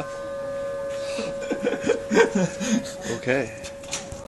okay.